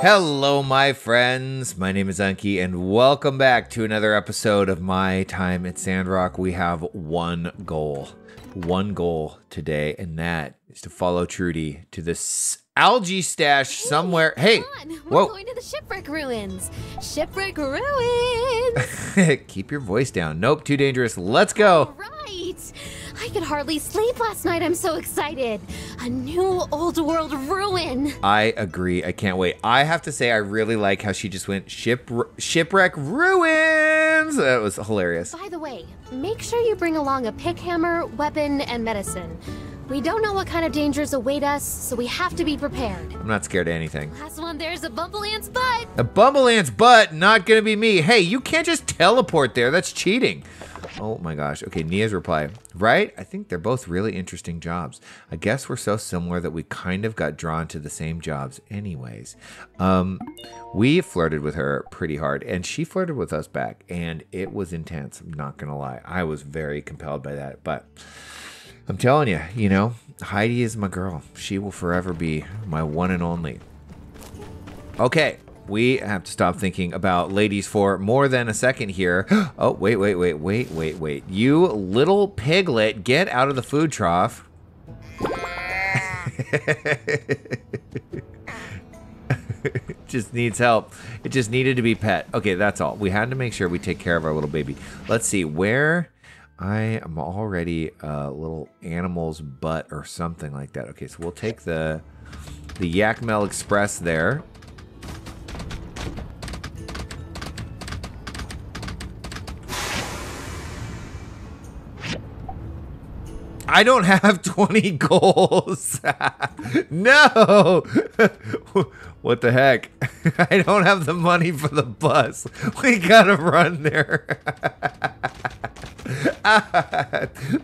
Hello, my friends. My name is Unky, and welcome back to another episode of My Time at Sandrock. We have one goal, one goal today, and that is to follow Trudy to this algae stash somewhere. Hey, we're whoa! going to the shipwreck ruins. Shipwreck ruins. Keep your voice down. Nope, too dangerous. Let's go. right. I could hardly sleep last night. I'm so excited. A new old world ruin. I agree. I can't wait. I have to say, I really like how she just went ship shipwreck ruins. That was hilarious. By the way, make sure you bring along a pick hammer, weapon, and medicine. We don't know what kind of dangers await us, so we have to be prepared. I'm not scared of anything. Last one, there's a bumble ant's butt. A bumbleant's butt, not gonna be me. Hey, you can't just teleport there. That's cheating. Oh my gosh. Okay, Nia's reply. Right? I think they're both really interesting jobs. I guess we're so similar that we kind of got drawn to the same jobs anyways. Um, we flirted with her pretty hard, and she flirted with us back, and it was intense. I'm not gonna lie. I was very compelled by that, but I'm telling you, you know, Heidi is my girl. She will forever be my one and only. Okay, we have to stop thinking about ladies for more than a second here. Oh, wait, wait, wait, wait, wait, wait. You little piglet, get out of the food trough. just needs help. It just needed to be pet. Okay, that's all. We had to make sure we take care of our little baby. Let's see where I am already a little animal's butt or something like that. Okay, so we'll take the the Yakmel Express there. I don't have 20 goals. no. what the heck? I don't have the money for the bus. We gotta run there.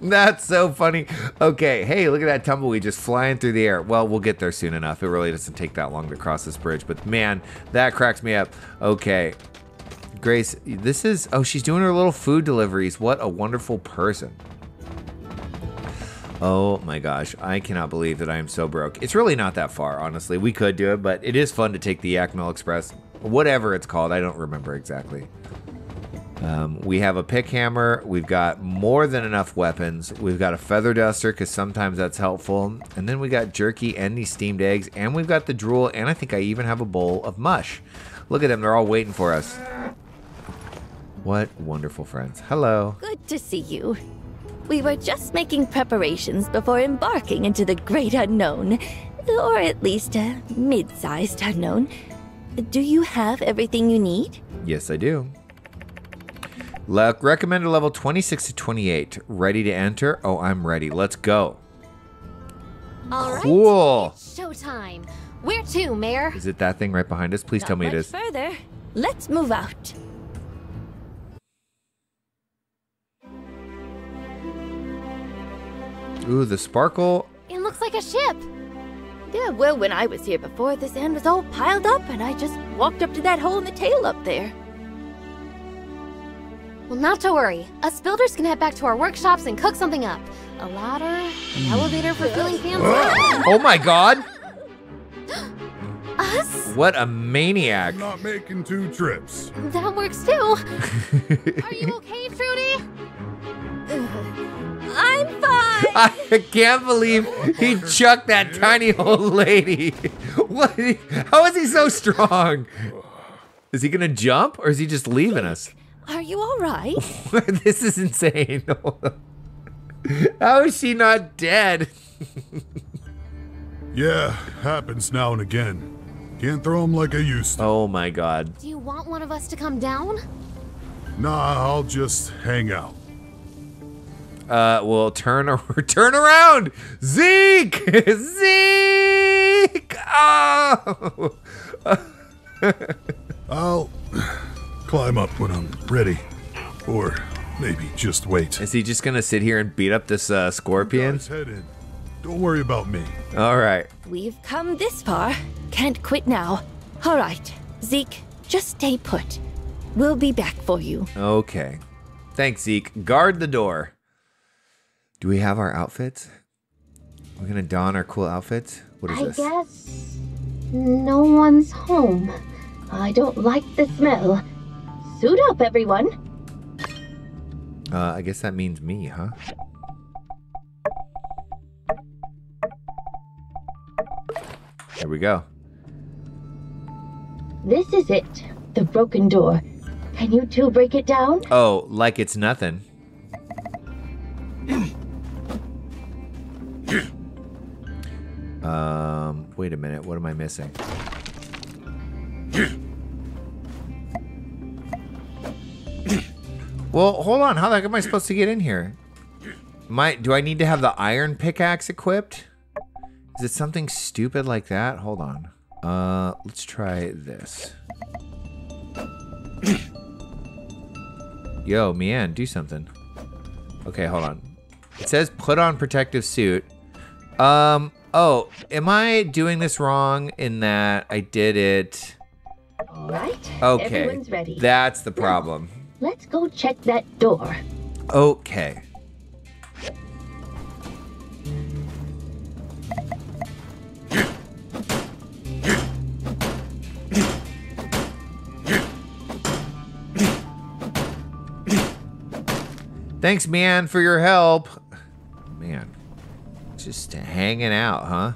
That's so funny. Okay, hey, look at that tumbleweed just flying through the air. Well, we'll get there soon enough. It really doesn't take that long to cross this bridge, but man, that cracks me up. Okay. Grace, this is oh, she's doing her little food deliveries. What a wonderful person. Oh my gosh, I cannot believe that I am so broke. It's really not that far, honestly. We could do it, but it is fun to take the Yakmel Express, whatever it's called. I don't remember exactly. Um, we have a pick hammer. We've got more than enough weapons. We've got a feather duster because sometimes that's helpful. And then we got jerky and these steamed eggs. And we've got the drool. And I think I even have a bowl of mush. Look at them. They're all waiting for us. What wonderful friends. Hello. Good to see you. We were just making preparations before embarking into the great unknown, or at least a mid sized unknown. Do you have everything you need? Yes, I do. Le- recommended level 26 to 28. Ready to enter? Oh, I'm ready. Let's go. All right. Cool. Showtime. Where to, Mayor? Is it that thing right behind us? Please tell me it much is. Further. Let's move out. Ooh, the sparkle. It looks like a ship. Yeah, well, when I was here before, the sand was all piled up, and I just walked up to that hole in the tail up there. Well, not to worry. Us builders can head back to our workshops and cook something up. A ladder, an elevator for filling pans. Oh my god! Us? What a maniac. Not making two trips. That works too. Are you okay, Trudy? I'm fine! I can't believe he chucked that tiny old lady. What? How is he so strong? Is he gonna jump or is he just leaving us? Are you alright? this is insane. How is she not dead? Yeah, happens now and again. Can't throw 'em like I used to. Oh my god. Do you want one of us to come down? Nah, I'll just hang out. Uh, well, turn or turn around, Zeke, Zeke. Oh. I'll climb up when I'm ready. Or maybe just wait. Is he just gonna sit here and beat up this uh, scorpion? Guys, head in. Don't worry about me. All right. We've come this far. Can't quit now. Alright, Zeke, just stay put. We'll be back for you. Okay. Thanks, Zeke. Guard the door. Do we have our outfits? We're gonna don our cool outfits. What is I this? guess No one's home. I don't like the smell. Suit up, everyone. Uh, I guess that means me, huh? Here we go. This is it. The broken door. Can you two break it down? Oh, like it's nothing. Um, wait a minute. What am I missing? well, hold on. How the heck am I supposed to get in here? My, do I need to have the iron pickaxe equipped? Is it something stupid like that? Hold on. Uh, let's try this. Yo, Mian, do something. Okay, hold on. It says put on protective suit. Um, oh, am I doing this wrong in that I did it? All right. Okay. Everyone's ready. That's the problem. Let's go check that door. Okay. Thanks, man, for your help. Man, just hanging out, huh?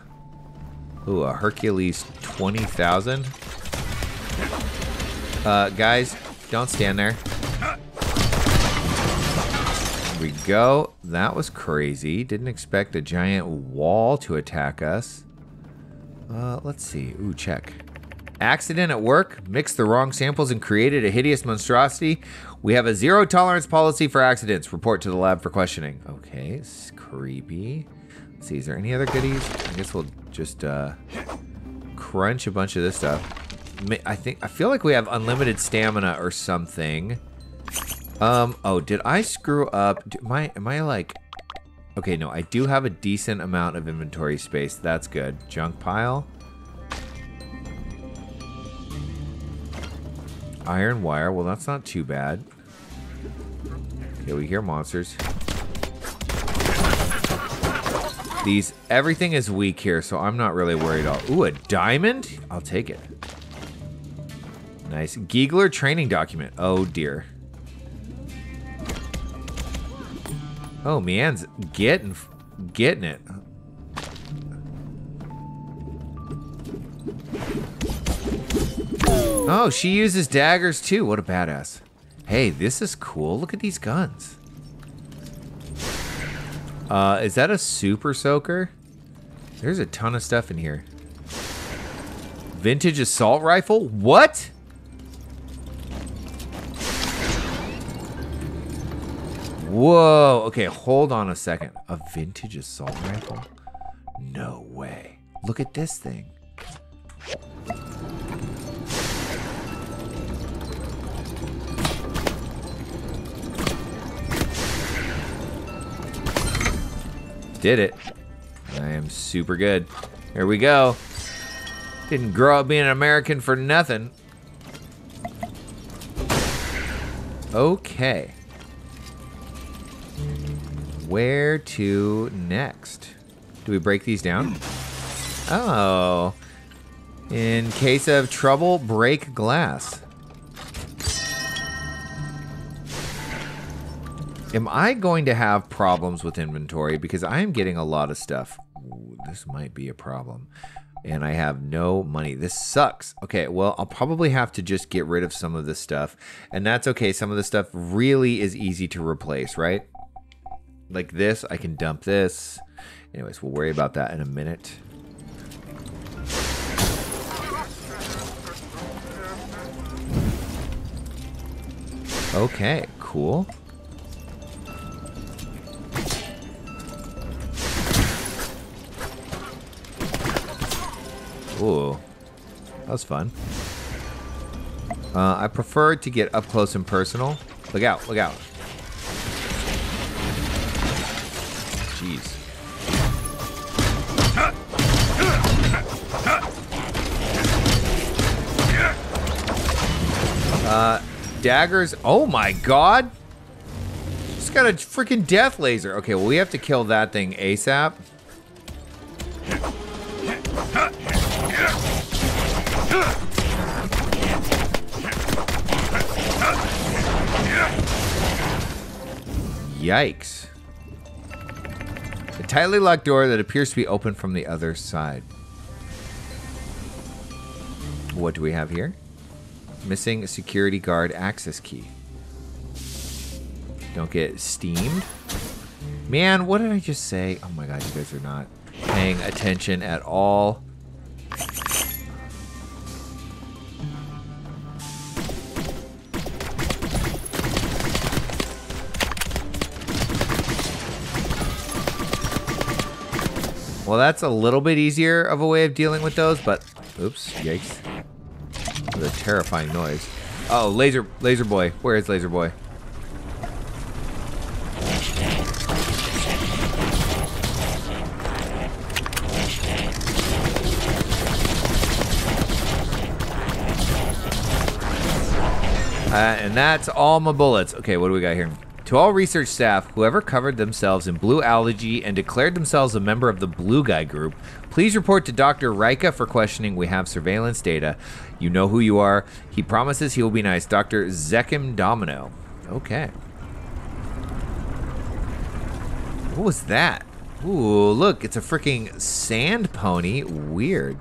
Ooh, a Hercules 20,000. Uh, guys, don't stand there. There we go. That was crazy. Didn't expect a giant wall to attack us. Uh, let's see. Ooh, check. Accident at work. Mixed the wrong samples and created a hideous monstrosity. We have a zero tolerance policy for accidents. Report to the lab for questioning. Okay, it's creepy. See, is there any other goodies? I guess we'll just uh, crunch a bunch of this stuff. I think I feel like we have unlimited stamina or something. Um. Oh, did I screw up? Do, am I? Am I like? Okay, no. I do have a decent amount of inventory space. That's good. Junk pile. Iron wire. Well, that's not too bad. Okay, we hear monsters. These everything is weak here, so I'm not really worried at all. Ooh, a diamond? I'll take it. Nice. Giegler training document. Oh dear. Oh, man's getting getting it. Oh, she uses daggers too. What a badass. Hey, this is cool. Look at these guns. Uh, is that a super soaker? There's a ton of stuff in here. Vintage assault rifle? What? Whoa. Okay, hold on a second. A vintage assault rifle? No way. Look at this thing. Did it. I am super good. Here we go. Didn't grow up being an American for nothing. Okay. Where to next? Do we break these down? Oh. In case of trouble, break glass. Am I going to have problems with inventory? Because I am getting a lot of stuff. Ooh, this might be a problem. And I have no money. This sucks. Okay, well, I'll probably have to just get rid of some of this stuff. And that's okay. Some of the stuff really is easy to replace, right? Like this, I can dump this. Anyways, we'll worry about that in a minute. Okay, cool. Ooh, that was fun. Uh, I prefer to get up close and personal. Look out, look out. Jeez. Uh, daggers. Oh my god. Just got a freaking death laser. Okay, well, we have to kill that thing ASAP. Yikes. A tightly locked door that appears to be open from the other side. What do we have here? Missing security guard access key. Don't get steamed. Man, what did I just say? Oh my god, you guys are not paying attention at all. Well, that's a little bit easier of a way of dealing with those, but oops, yikes. What a terrifying noise. Oh, laser laser boy. Where is laser boy? Uh, and that's all my bullets. Okay, what do we got here? To all research staff, whoever covered themselves in blue algae and declared themselves a member of the Blue Guy group, please report to Dr. Rika for questioning. We have surveillance data. You know who you are. He promises he will be nice. Dr. Zekim Domino. Okay. What was that? Ooh, look, it's a freaking sand pony. Weird.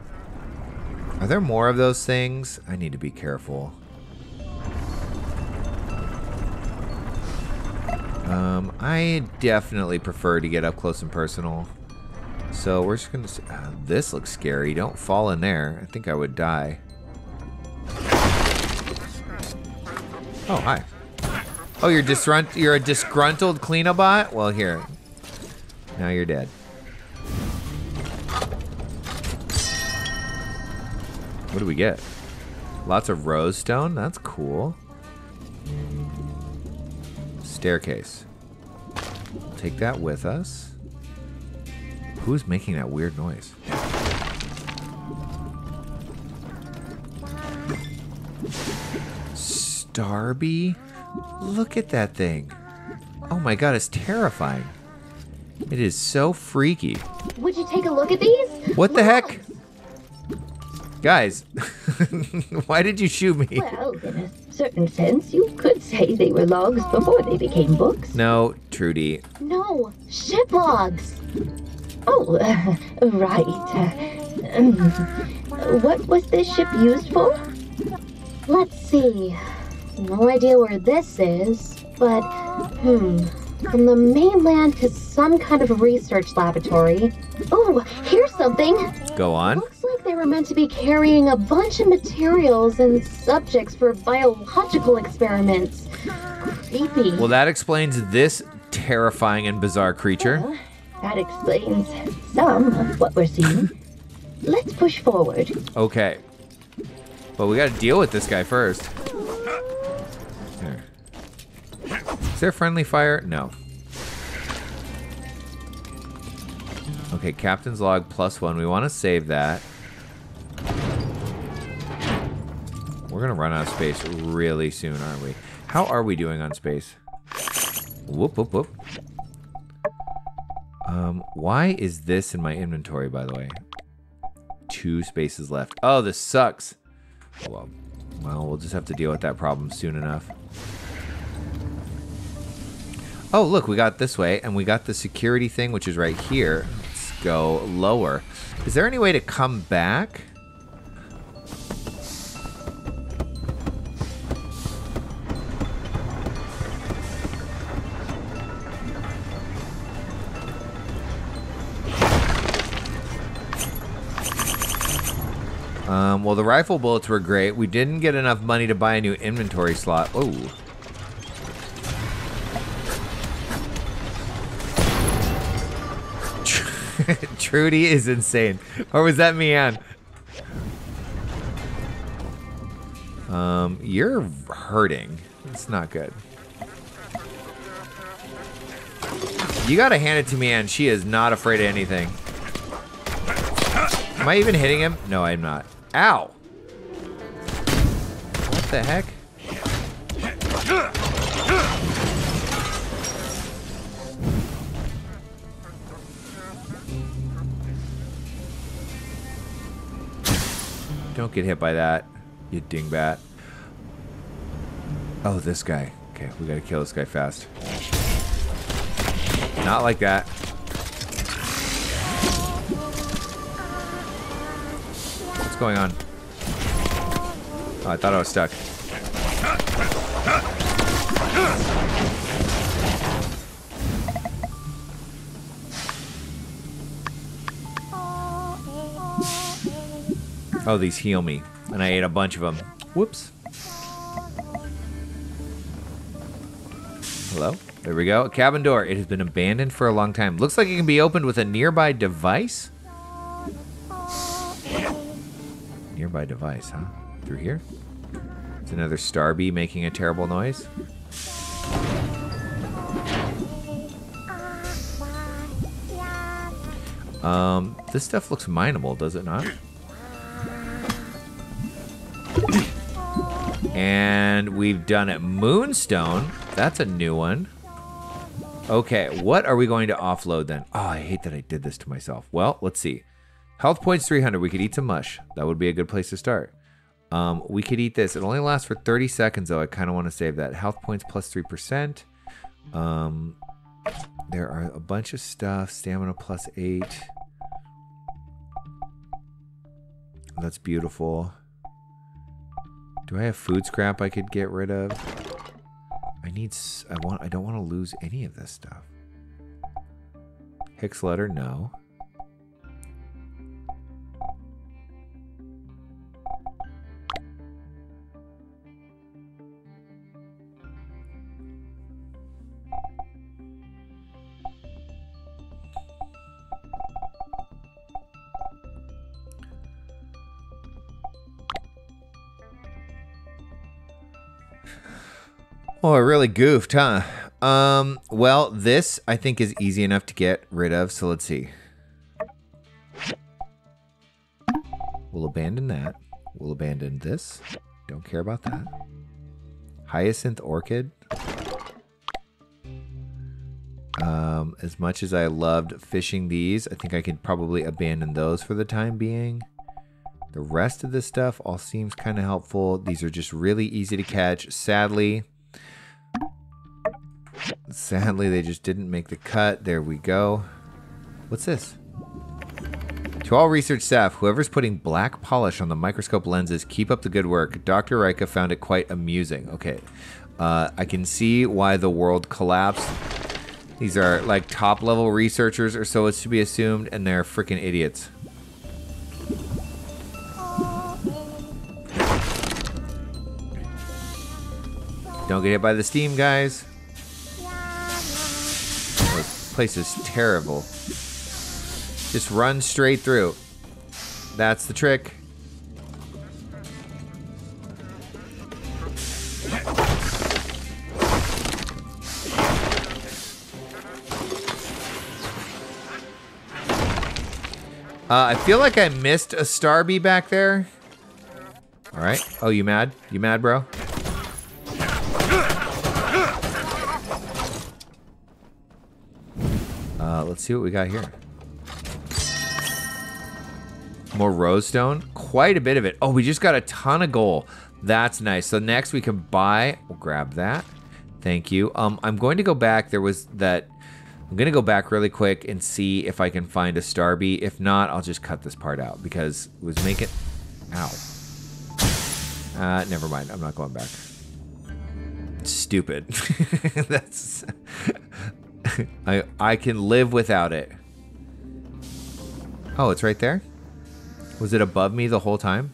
Are there more of those things? I need to be careful. Um, I definitely prefer to get up close and personal. So we're just gonna. Uh, this looks scary. Don't fall in there. I think I would die. Oh hi. Oh, you're disrunt. You're a disgruntled cleanabot. Well, here. Now you're dead. What do we get? Lots of rose stone. That's cool. Staircase. Take that with us. Who's making that weird noise? Starby? Look at that thing. Oh my god, it's terrifying. It is so freaky. Would you take a look at these? What the heck? Guys, why did you shoot me? Well, a certain sense, you could say they were logs before they became books. No, Trudy. No, ship logs. Oh, uh, right. Uh, um, what was this ship used for? Let's see. No idea where this is, but hmm. From the mainland to some kind of research laboratory. Oh, here's something. Go on. Looks like they were meant to be carrying a bunch of materials and subjects for biological experiments. Creepy. Well, that explains this terrifying and bizarre creature. Well, that explains some of what we're seeing. Let's push forward. Okay. But we gotta deal with this guy first. Is there friendly fire? No. Okay, captain's log plus one. We want to save that. We're gonna run out of space really soon, aren't we? How are we doing on space? Whoop, whoop, whoop. Um, why is this in my inventory, by the way? Two spaces left. Oh, this sucks. Well, well, we'll just have to deal with that problem soon enough. Oh, look, we got this way, and we got the security thing, which is right here. Let's go lower. Is there any way to come back? Um, well, the rifle bullets were great. We didn't get enough money to buy a new inventory slot. Oh. Trudy is insane. Or was that Mian? Um, you're hurting. It's not good. You gotta hand it to me, Mian. She is not afraid of anything. Am I even hitting him? No, I'm not. Ow! What the heck? Don't get hit by that, you dingbat. Oh, this guy. Okay, we gotta kill this guy fast. Not like that. Going on? Oh, I thought I was stuck. Oh, these heal me. And I ate a bunch of them. Whoops. Hello? There we go. Cabin door. It has been abandoned for a long time. Looks like it can be opened with a nearby device. Nearby device, huh? Through here? It's another Starby making a terrible noise. Um, this stuff looks mineable, does it not? And we've done it. Moonstone. That's a new one. Okay, what are we going to offload then? Oh, I hate that I did this to myself. Well, let's see. Health points 300. We could eat some mush. That would be a good place to start. Um, we could eat this. It only lasts for 30 seconds, though. I kind of want to save that. Health points plus 3%. Um, there are a bunch of stuff. Stamina plus 8. That's beautiful. Do I have food scrap I could get rid of? I need. I want. I don't want to lose any of this stuff. Hicks letter, no. Oh, I really goofed, huh? Um, well, this I think is easy enough to get rid of, so let's see. We'll abandon that. We'll abandon this. Don't care about that. Hyacinth orchid. Um, as much as I loved fishing these, I think I could probably abandon those for the time being. The rest of this stuff all seems kind of helpful. These are just really easy to catch. Sadly, Sadly, they just didn't make the cut. There we go. What's this? To all research staff, whoever's putting black polish on the microscope lenses, keep up the good work. Dr. Rika found it quite amusing. Okay. Uh, I can see why the world collapsed. These are like top level researchers, or so it's to be assumed, and they're freaking idiots. Don't get hit by the steam, guys. Place is terrible. Just run straight through. That's the trick. Uh, I feel like I missed a Starby back there. All right. Oh, you mad? You mad, bro? Let's see what we got here. More rosestone. Quite a bit of it. Oh, we just got a ton of gold. That's nice. So next we can buy. We'll grab that. Thank you. Um, I'm going to go back. There was that. I'm going to go back really quick and see if I can find a Starby. If not, I'll just cut this part out because it was making. Ow. Uh, never mind. I'm not going back. Stupid. That's. I I can live without it. Oh, it's right there? Was it above me the whole time?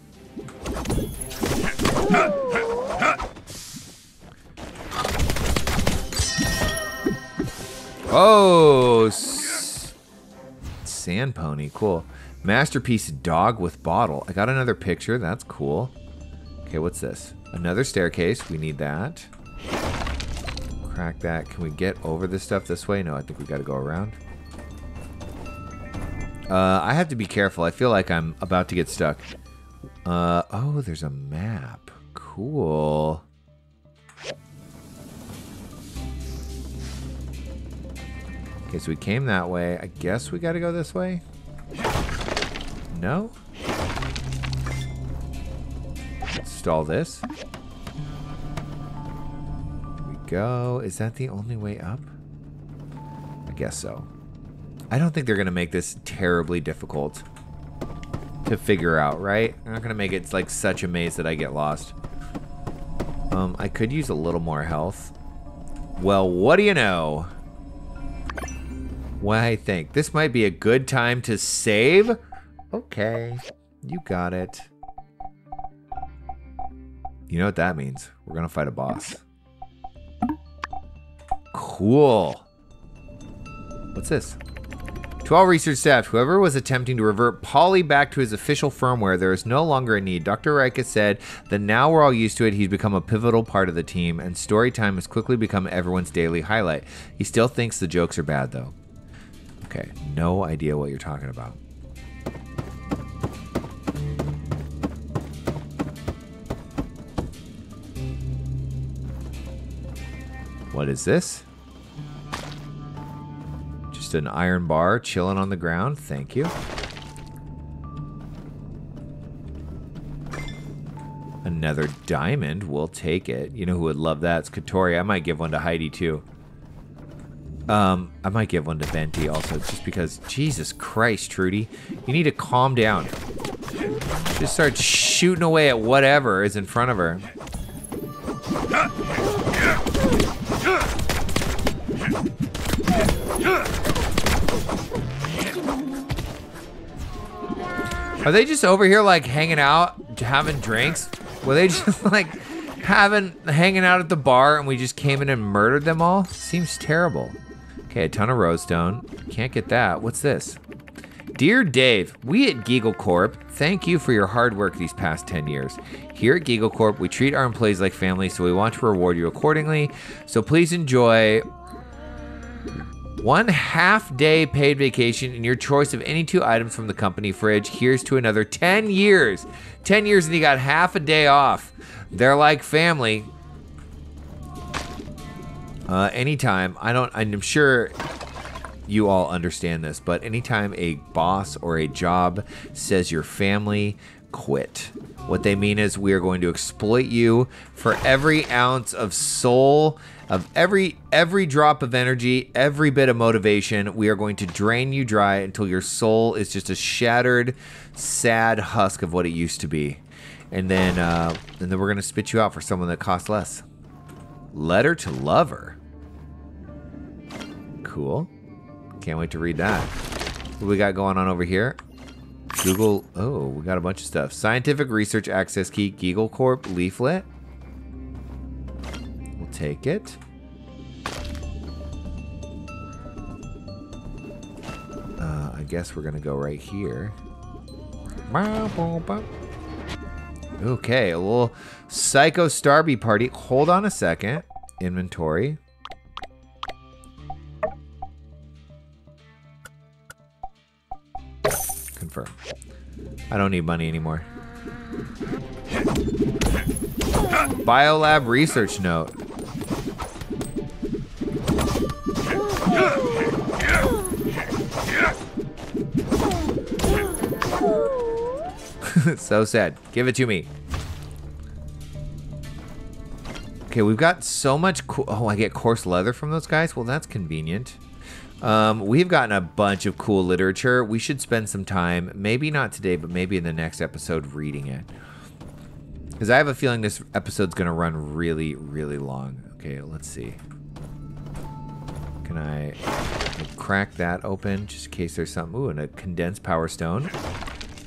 Oh, sand pony, cool. Masterpiece dog with bottle. I got another picture. That's cool. Okay, what's this? Another staircase. We need that. Crack that. Can we get over this stuff this way? No, I think we got to go around. Uh, I have to be careful. I feel like I'm about to get stuck. Uh, oh, there's a map. Cool. Okay, so we came that way. I guess we got to go this way. No? Install this. Go. Is that the only way up? I guess so. I don't think they're going to make this terribly difficult to figure out, right? They're not going to make it like such a maze that I get lost. Um, I could use a little more health. Well, what do you know? What I think. This might be a good time to save. Okay, you got it. You know what that means? We're gonna fight a boss. Cool. What's this? To all research staff, whoever was attempting to revert Polly back to his official firmware, there is no longer a need. Dr. Rika said that now we're all used to it, he's become a pivotal part of the team, and story time has quickly become everyone's daily highlight. He still thinks the jokes are bad, though. Okay, no idea what you're talking about. What is this? Just an iron bar chilling on the ground. Thank you. Another diamond. We'll take it. You know who would love that? It's Catori. I might give one to Heidi too. Um, I might give one to Venti also, just because, Jesus Christ, Trudy, you need to calm down. Just start shooting away at whatever is in front of her. Are they just over here like hanging out, having drinks? Were they just like having hanging out at the bar and we just came in and murdered them all? Seems terrible. Okay, a ton of rosestone. Can't get that. What's this? Dear Dave, we at Geagle Corp thank you for your hard work these past 10 years. Here at Geagle Corp, we treat our employees like family, so we want to reward you accordingly. So please enjoy one half day paid vacation and your choice of any two items from the company fridge. Here's to another 10 years. 10 years and you got half a day off. They're like family. Uh, anytime, I don't, I'm sure you all understand this, but anytime a boss or a job says your family, quit. What they mean is we are going to exploit you for every ounce of soul, of every every drop of energy, every bit of motivation. We are going to drain you dry until your soul is just a shattered, sad husk of what it used to be, and then uh, and then we're gonna spit you out for someone that costs less. Letter to lover. Cool. Can't wait to read that. What we got going on over here? Google. Oh, we got a bunch of stuff. Scientific Research Access Key, Geagle Corp leaflet. We'll take it. Uh, I guess we're gonna go right here. Okay, a little Psycho Starby party. Hold on a second. Inventory. Confirm. I don't need money anymore. Biolab research note. so sad. Give it to me. Okay, we've got so much. Oh, I get coarse leather from those guys? Well, that's convenient. Um, we've gotten a bunch of cool literature. We should spend some time, maybe not today, but maybe in the next episode, reading it. Because I have a feeling this episode's going to run really, really long. Okay, let's see. Can I crack that open just in case there's something? Ooh, and a condensed power stone.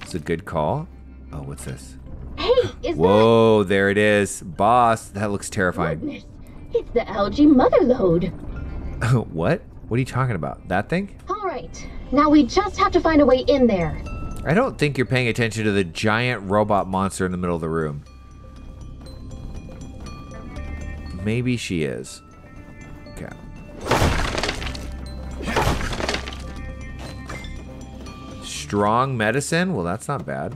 It's a good call. Oh, what's this? Hey, is Whoa, there it is. Boss, that looks that terrifying. goodness? It's the algae mother load. what? What are you talking about? That thing? All right, now we just have to find a way in there. I don't think you're paying attention to the giant robot monster in the middle of the room. Maybe she is. Okay. Strong medicine? Well, that's not bad.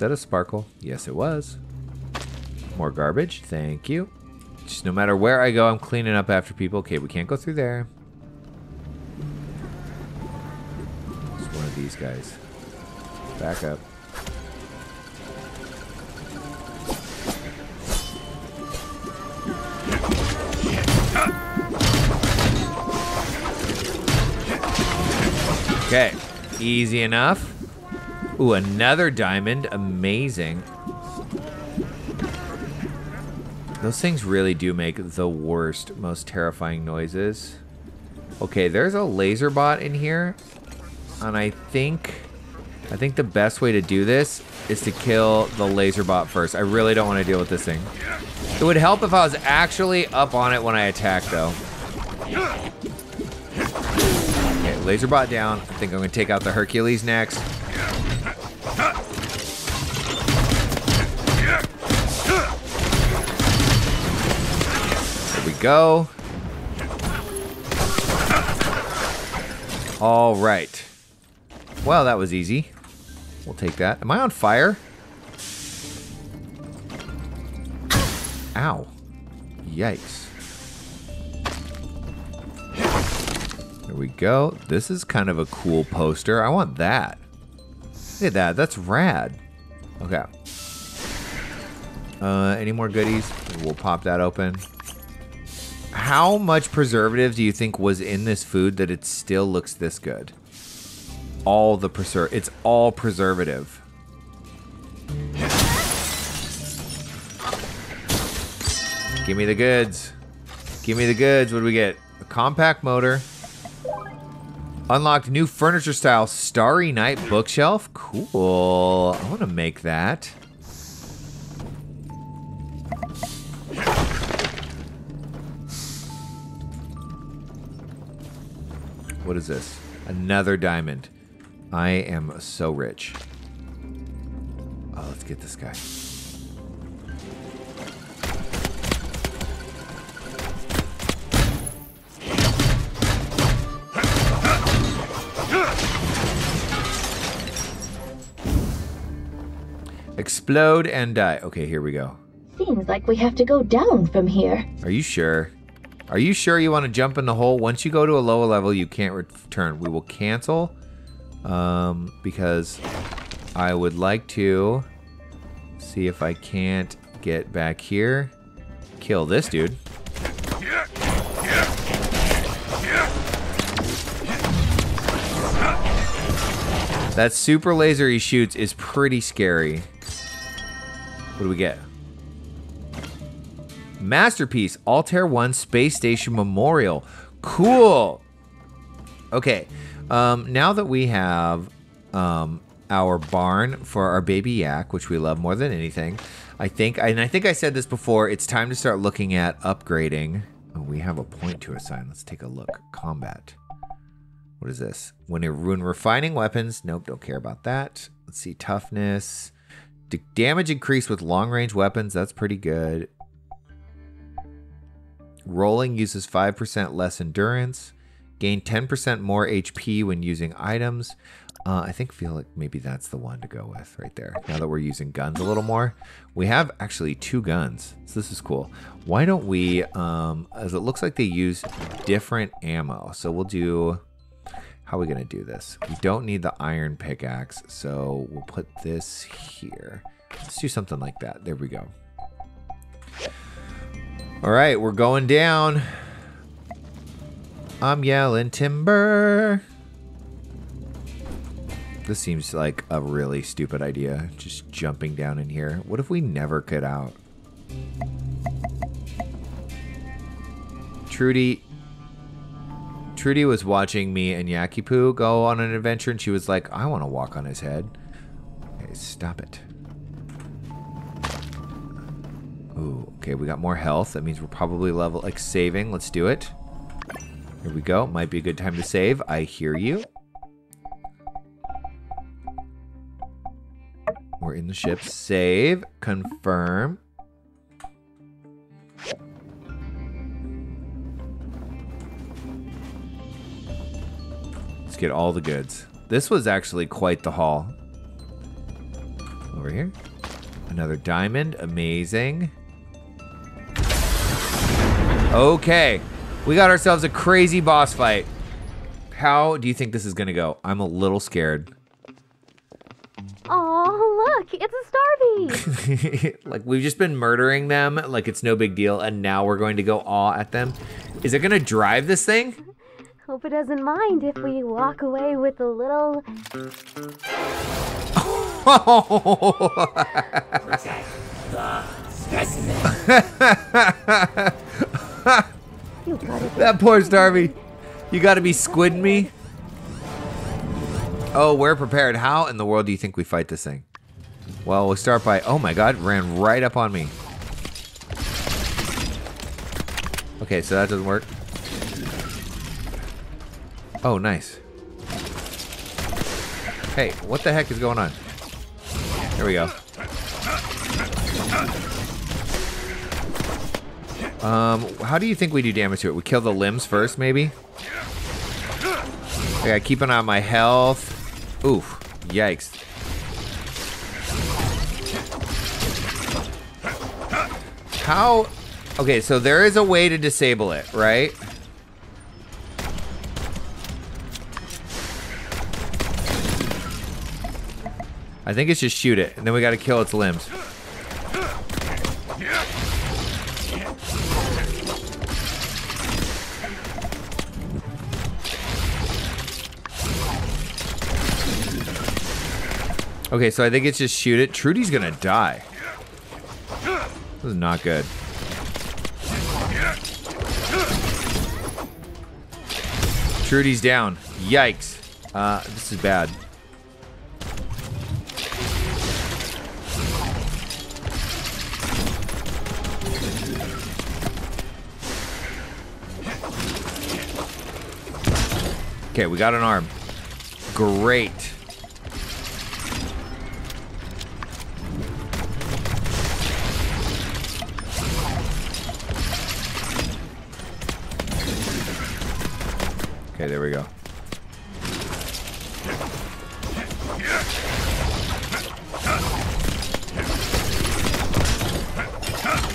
that a sparkle? Yes, it was. More garbage. Thank you. Just no matter where I go, I'm cleaning up after people. Okay, we can't go through there. It's one of these guys. Back up. Okay, easy enough. Ooh, another diamond. Amazing. Those things really do make the worst, most terrifying noises. Okay, there's a laser bot in here. And I think I think the best way to do this is to kill the laser bot first. I really don't want to deal with this thing. It would help if I was actually up on it when I attack though. Okay, laser bot down. I think I'm gonna take out the Hercules next. Go. All right. Well, that was easy. We'll take that. Am I on fire? Ow. Yikes. There we go. This is kind of a cool poster. I want that. Look at that. That's rad. Okay. Uh, any more goodies? We'll pop that open. How much preservative do you think was in this food that it still looks this good? All the preserve. It's all preservative. Give me the goods. Give me the goods. What do we get? A compact motor. Unlocked new furniture style Starry Night bookshelf. Cool. I want to make that. What is this? Another diamond. I am so rich. Oh, let's get this guy. Explode and die. Okay, here we go. Seems like we have to go down from here. Are you sure? Are you sure you want to jump in the hole? Once you go to a lower level, you can't return. We will cancel um, because I would like to see if I can't get back here. Kill this dude. That super laser he shoots is pretty scary. What do we get? Masterpiece, Altair 1 Space Station Memorial. Cool. Okay. Um, now that we have um, our barn for our baby yak, which we love more than anything, I think, and I think I said this before, it's time to start looking at upgrading. Oh, we have a point to assign. Let's take a look. Combat. What is this? When, when refining weapons, nope, don't care about that. Let's see, toughness. D damage increase with long range weapons, that's pretty good. Rolling uses 5% less endurance. Gain 10% more HP when using items. Uh, I think feel like maybe that's the one to go with right there. Now that we're using guns a little more. We have actually two guns. So this is cool. Why don't we, um, as it looks like they use different ammo. So we'll do, how are we going to do this? We don't need the iron pickaxe. So we'll put this here. Let's do something like that. There we go. All right, we're going down. I'm yelling timber. This seems like a really stupid idea, just jumping down in here. What if we never get out? Trudy Trudy was watching me and Yakipu go on an adventure and she was like, I want to walk on his head. Okay, stop it. Ooh, okay, we got more health. That means we're probably level, like, saving. Let's do it. Here we go. Might be a good time to save. I hear you. We're in the ship. Save. Confirm. Let's get all the goods. This was actually quite the haul. Over here. Another diamond. Amazing. Okay. We got ourselves a crazy boss fight. How do you think this is going to go? I'm a little scared. Oh, look, it's a Starby. like, we've just been murdering them like it's no big deal, and now we're going to go awe at them. Is it going to drive this thing? Hope it doesn't mind if we walk away with a little. You gotta be that poor Starvey. You got to be squidding me. Oh, we're prepared. How in the world do you think we fight this thing? Well, we'll start by. Oh my God, ran right up on me. Okay, so that doesn't work. Oh, nice. Hey, what the heck is going on? There we go. Um, how do you think we do damage to it? We kill the limbs first, maybe? I gotta keep an eye on my health. Oof. Yikes. How? Okay, so there is a way to disable it, right? I think it's just shoot it, and then we gotta kill its limbs. Okay, so I think it's just shoot it. Trudy's gonna die. This is not good. Trudy's down. Yikes. Uh, this is bad. Okay, we got an arm. Great. Okay, there we go.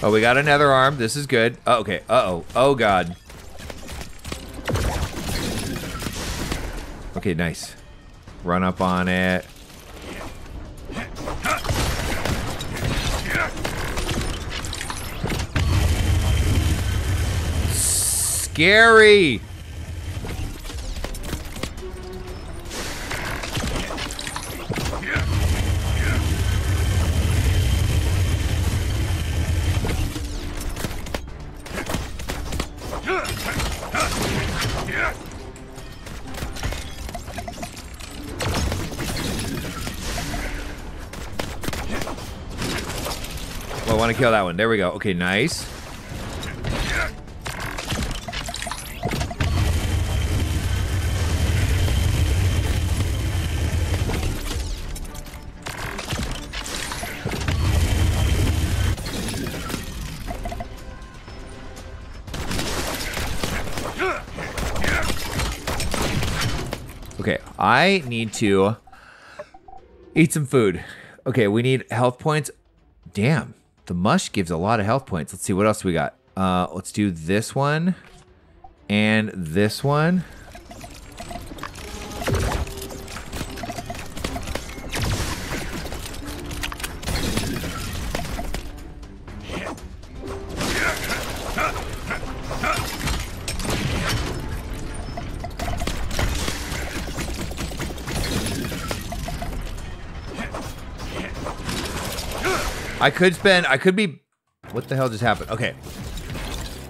Oh, we got another arm. This is good. Oh, okay. Uh-oh. Oh, God. Okay, nice. Run up on it. Scary! Kill that one. There we go. Okay, nice. Okay, I need to eat some food. Okay, we need health points. Damn, the mush gives a lot of health points. Let's see what else we got. Uh, let's do this one and this one. I could spend, I could be, what the hell just happened? Okay.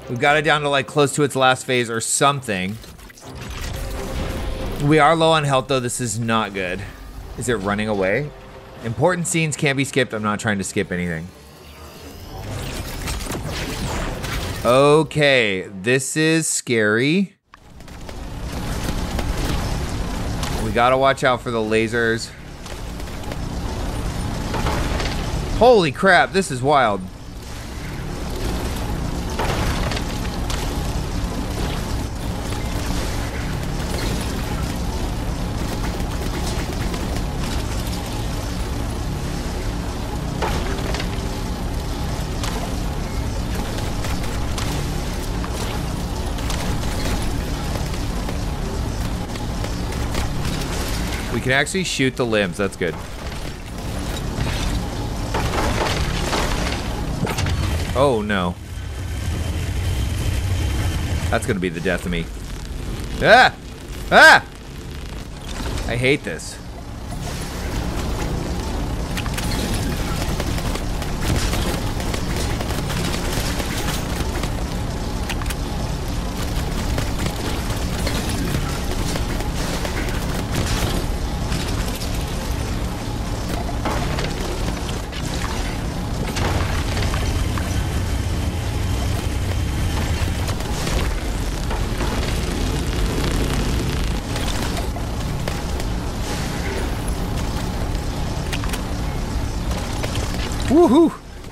We've got it down to like close to its last phase or something. We are low on health though. This is not good. Is it running away? Important scenes can't be skipped. I'm not trying to skip anything. Okay, this is scary. We gotta watch out for the lasers. Holy crap, this is wild. We can actually shoot the limbs, that's good. Oh no. That's gonna be the death of me. Ah! Ah! I hate this.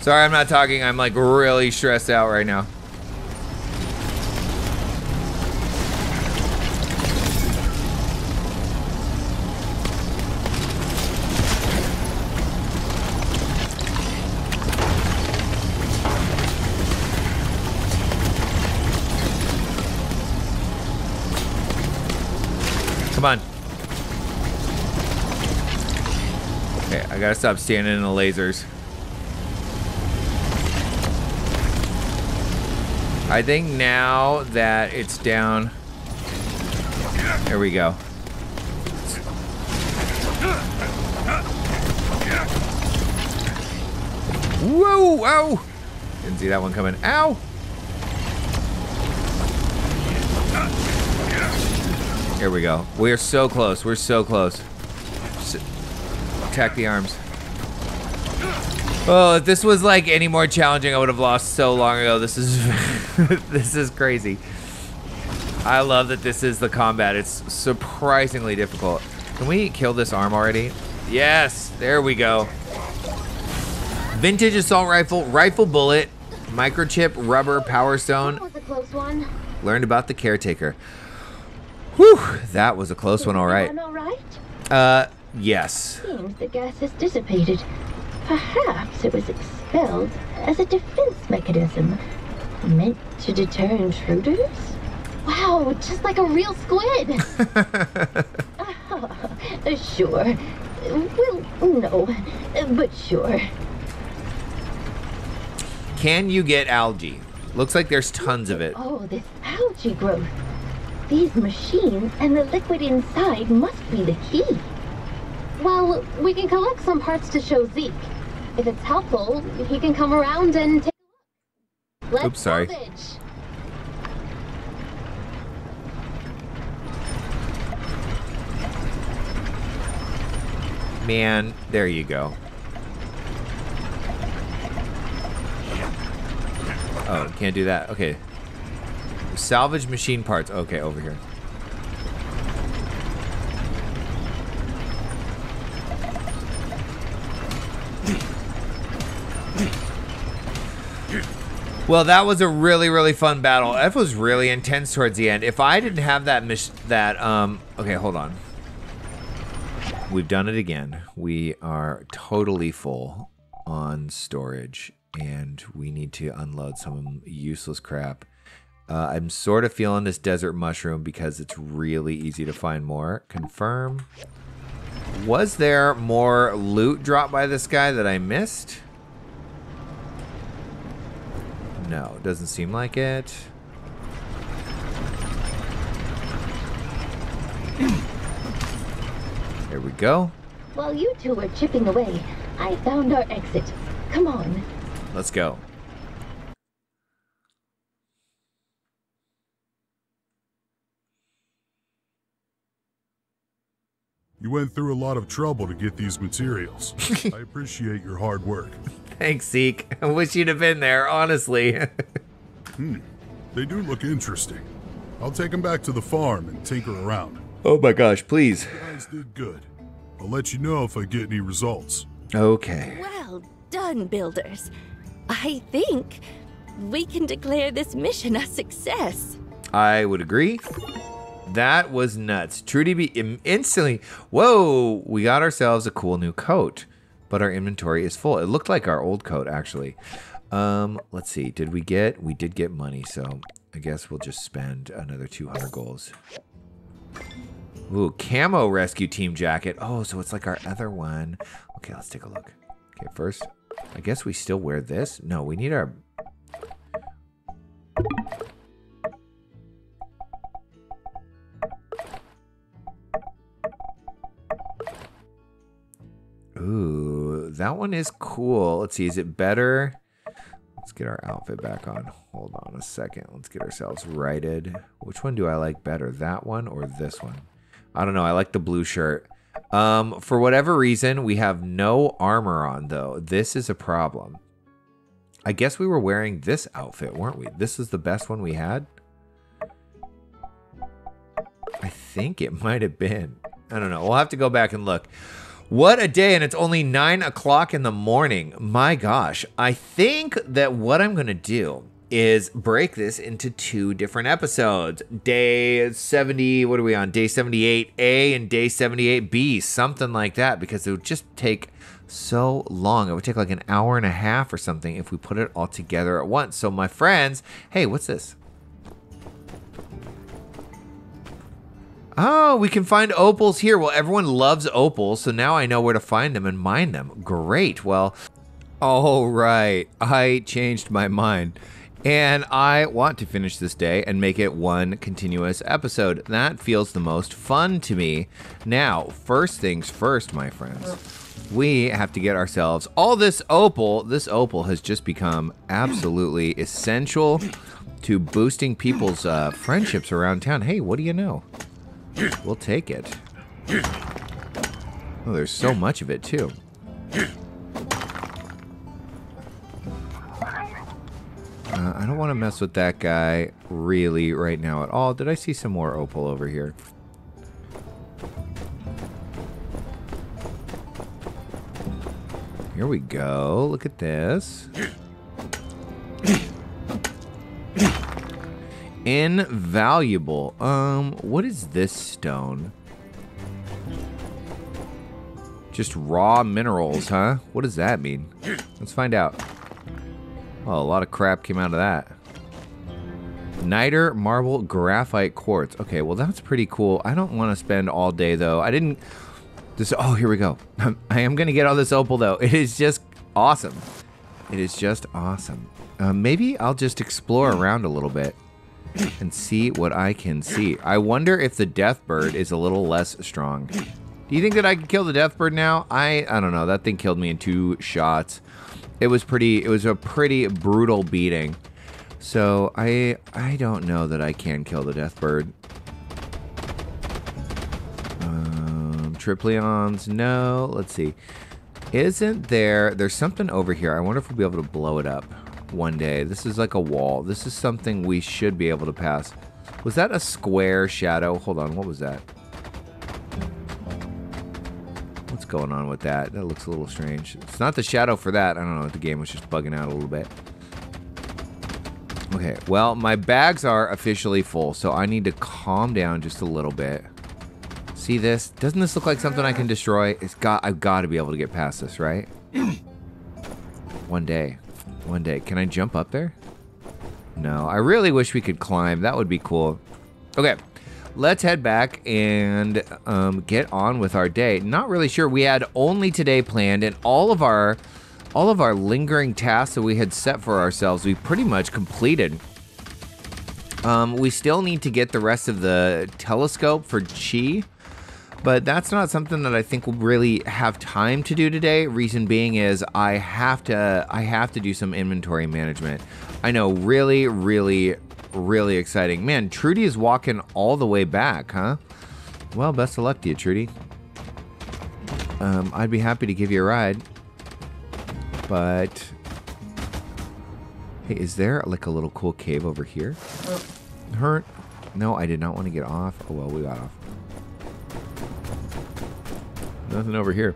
Sorry, I'm not talking. I'm like really stressed out right now. Come on. Okay, I gotta stop standing in the lasers. I think now that it's down. There we go. Whoa, whoa! Didn't see that one coming. Ow! Here we go. We are so close. We're so close. Just attack the arms. Oh, if this was like any more challenging, I would have lost so long ago. This is this is crazy. I love that this is the combat. It's surprisingly difficult. Can we kill this arm already? Yes, there we go. Vintage assault rifle, rifle bullet, microchip, rubber, power stone. That was a close one. Learned about the caretaker. Whew, that was a close one, all right. all right? Uh, yes. Seems the gas has dissipated. Perhaps it was expelled as a defense mechanism, meant to deter intruders. Wow, just like a real squid. Uh, sure. Well, no, but sure. Can you get algae? Looks like there's tons of it. Oh, this algae growth. These machines and the liquid inside must be the key. Well, we can collect some parts to show Zeke. If it's helpful, he can come around and take a look. Let's Oops, sorry. salvage. Man, there you go. Oh, can't do that. Okay. Salvage machine parts. Okay, over here. Well, that was a really, really fun battle. F was really intense towards the end. If I didn't have that that um okay, hold on. We've done it again. We are totally full on storage and we need to unload some useless crap. Uh, I'm sort of feeling this desert mushroom because it's really easy to find more. Confirm. Was there more loot dropped by this guy that I missed? No, doesn't seem like it. There we go. While you two were chipping away, I found our exit. Come on. Let's go. You went through a lot of trouble to get these materials. I appreciate your hard work. Thanks, Zeke. I wish you'd have been there, honestly. hmm. They do look interesting. I'll take them back to the farm and tinker around. oh my gosh, please. You guys did good. I'll let you know if I get any results. Okay. Well done, builders. I think we can declare this mission a success. I would agree. That was nuts. Trudy be instantly. Whoa, we got ourselves a cool new coat, but our inventory is full. It looked like our old coat actually. Um, let's see. Did we get? We did get money, so I guess we'll just spend another 200 golds. Ooh, camo rescue team jacket. Oh, so it's like our other one. Okay, let's take a look. Okay, first, I guess we still wear this. No, we need our Ooh, that one is cool. Let's see, is it better? Let's get our outfit back on. Hold on a second. Let's get ourselves righted. Which one do I like better? That one or this one? I don't know. I like the blue shirt. Um, for whatever reason, we have no armor on though. This is a problem. I guess we were wearing this outfit, weren't we? This is the best one we had? I think it might have been. I don't know. We'll have to go back and look. What a day, and it's only nine o'clock in the morning. My gosh. I think that what I'm to do is break this into two different episodes. Day 70, what are we on? Day 78A and day 78B, something like that, because it would just take so long. It would take like an hour and a half or something if we put it all together at once. So, my friends, hey, what's this? Oh, we can find opals here. Well, everyone loves opals, so now I know where to find them and mine them. Great. Well, all right. I changed my mind. And I want to finish this day and make it one continuous episode. That feels the most fun to me. Now, first things first, my friends. We have to get ourselves all this opal. This opal has just become absolutely essential to boosting people's uh, friendships around town. Hey, what do you know? We'll take it. Oh, there's so much of it, too. Uh, I don't want to mess with that guy really right now at all. Did I see some more opal over here? Here we go. Look at this. Invaluable. Um, what is this stone? Just raw minerals, huh? What does that mean? Let's find out. Oh, a lot of crap came out of that. Niter, marble, graphite, quartz. Okay, well that's pretty cool. I don't want to spend all day though. I didn't. This. Oh, here we go. I am gonna get all this opal though. It is just awesome. It is just awesome. Uh, maybe I'll just explore around a little bit and see what I can see. I wonder if the death bird is a little less strong. Do you think that I can kill the death bird now? I I don't know. That thing killed me in two shots. It was pretty. It was a pretty brutal beating. So I I don't know that I can kill the death bird. Um, Tripleons, no. Let's see. Isn't there? There's something over here. I wonder if we'll be able to blow it up one day. This is like a wall. This is something we should be able to pass. Was that a square shadow? Hold on. What was that? What's going on with that? That looks a little strange. It's not the shadow for that. I don't know. The game was just bugging out a little bit. Okay, well, my bags are officially full, so I need to calm down just a little bit. See this? Doesn't this look like something I can destroy? It's got I've got to be able to get past this, right? One day. One day. Can I jump up there? No. I really wish we could climb. That would be cool. Okay. Let's head back and um, get on with our day. Not really sure. We had only today planned, and all of our all of our lingering tasks that we had set for ourselves, we pretty much completed. Um, we still need to get the rest of the telescope for Qi, but that's not something that I think we'll really have time to do today. Reason being is I have to I have to do some inventory management. I know, really, really, really exciting. Man, Trudy is walking all the way back, huh? Well, best of luck to you, Trudy. Um, I'd be happy to give you a ride. But hey, is there like a little cool cave over here? Hurt? No, I did not want to get off. Oh well, we got off. Nothing over here.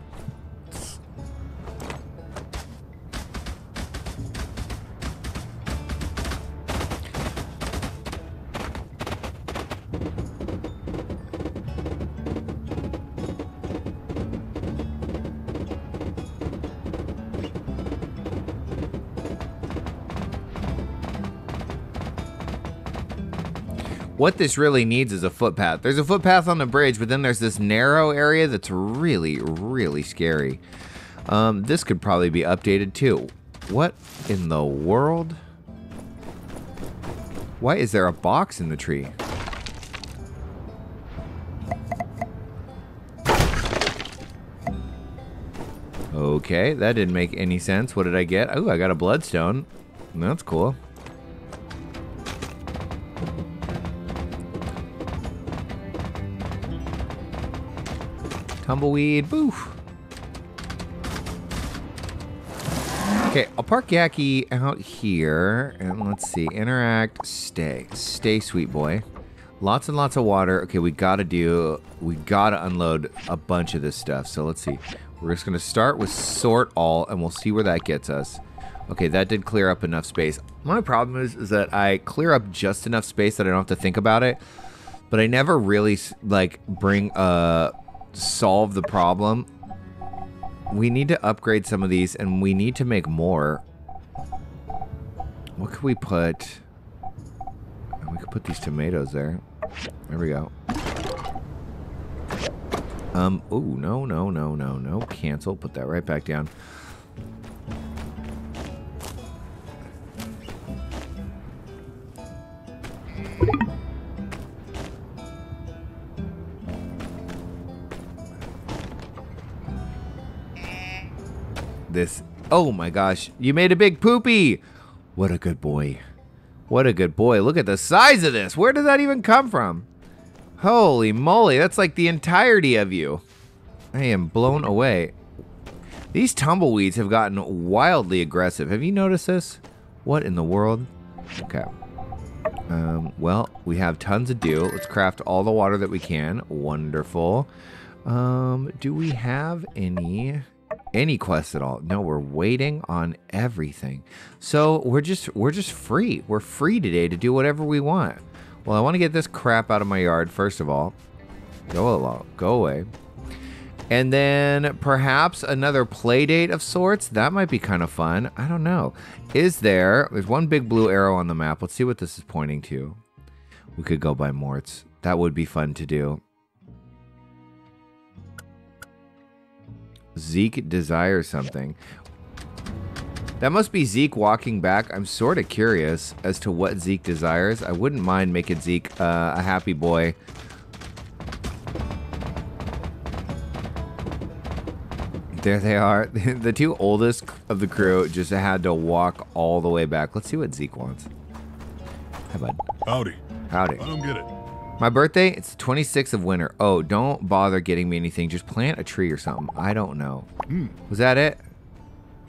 What this really needs is a footpath. There's a footpath on the bridge, but then there's this narrow area that's really, really scary. Um, this could probably be updated too. What in the world? Why is there a box in the tree? Okay, that didn't make any sense. What did I get? Oh, I got a bloodstone. That's cool. Tumbleweed, boof. Okay, I'll park Yaki out here, and let's see, interact, stay. Stay, sweet boy. Lots and lots of water. Okay, we gotta do, we gotta unload a bunch of this stuff. So let's see. We're just gonna start with sort all, and we'll see where that gets us. Okay, that did clear up enough space. My problem is, is that I clear up just enough space that I don't have to think about it, but I never really, like, bring, uh, solve the problem. We need to upgrade some of these, and we need to make more. What could we put? We could put these tomatoes there. There we go. Um, oh, no, no, no, no, no. Cancel. Put that right back down. This. Oh my gosh. You made a big poopy. What a good boy. What a good boy. Look at the size of this. Where did that even come from? Holy moly. That's like the entirety of you. I am blown away. These tumbleweeds have gotten wildly aggressive. Have you noticed this? What in the world? Okay. Um, well, we have tons of dew. Let's craft all the water that we can. Wonderful. Um, do we have any any quest at all? No, we're waiting on everything. So we're just we're just free. We're free today to do whatever we want. Well, I want to get this crap out of my yard first of all. Go along, go away. And then perhaps another play date of sorts. That might be kind of fun. I don't know. Is there? There's one big blue arrow on the map. Let's see what this is pointing to. We could go by Mort's. That would be fun to do. Zeke desires something. That must be Zeke walking back. I'm sort of curious as to what Zeke desires. I wouldn't mind making Zeke uh, a happy boy. There they are. the two oldest of the crew just had to walk all the way back. Let's see what Zeke wants. Hi, bud. Howdy. Howdy. I don't get it. My birthday, it's the 26th of winter. Oh, don't bother getting me anything. Just plant a tree or something. I don't know. Hmm. Was that it?